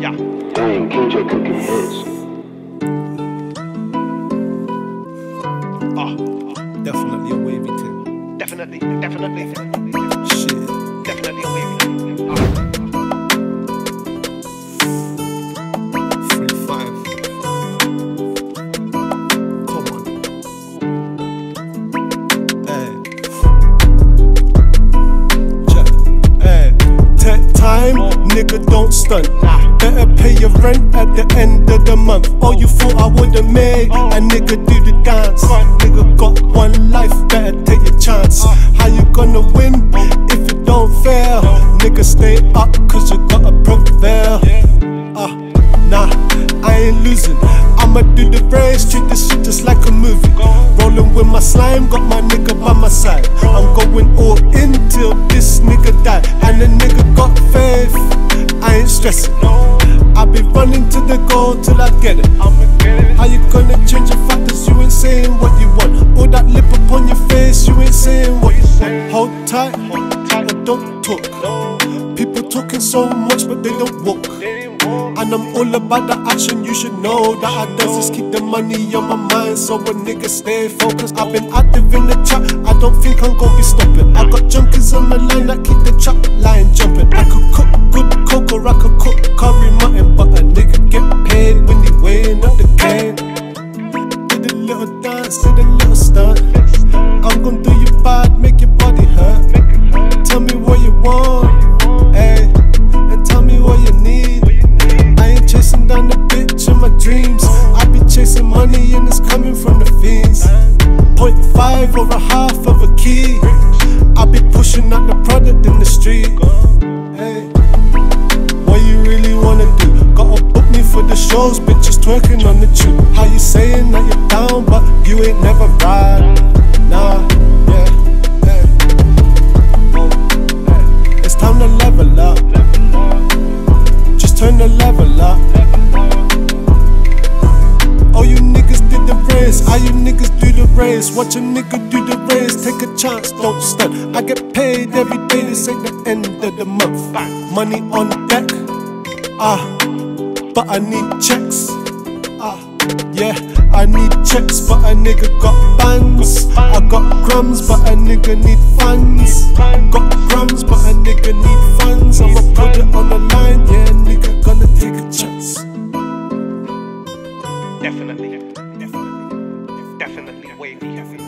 Yeah. Dang, King J cooking hits. Ah, Definitely a wavy thing. definitely, definitely, Shit. definitely a wavy. Three five. Come on. Eh. Hey. Check. Hey. Take time, nigga, don't stunt. Better pay your rent at the end of the month. Oh, you thought I wouldn't make a nigga do the dance? Nigga got one life, better take your chance. How you gonna win if you don't fail? Nigga, stay up, cause you gotta prevail. Uh, nah, I ain't losing. I'ma do the race, treat this shit just like a movie. Rolling with my slime, got my nigga by my side. I'm going all in till this nigga die. And the nigga stressing. I be running to the goal till I get it. How you gonna change your factors? You ain't saying what you want. All that lip upon your face, you ain't saying what you want. Hold tight, or don't talk. People talking so much, but they don't walk. And I'm all about the action, you should know that I does is keep the money on my mind so a nigga stay focused. I've been active in the chat, I don't think I'm gonna be stopping. I got junkies on the line that keep the trap line jumping. Five or a half of a key. I be pushing out the product in the street. Hey, what you really wanna do? Gotta book me for the shows, bitches twerking on the tube. How you saying that you're down, but you ain't never ride? Nah, yeah. Oh, hey. It's time to level up. Just turn the level up. face. All you niggas do the race. Watch a nigga do the race. Take a chance, don't stunt. I get paid every day. This ain't the end of the month. Money on deck. Ah, but I need checks. Ah, yeah, I need checks, but a nigga got funds. I got crumbs, but a nigga need funds. Got crumbs, but a nigga need funds. I'ma put it on the line, yeah, nigga gonna take a chance. Definitely wavy.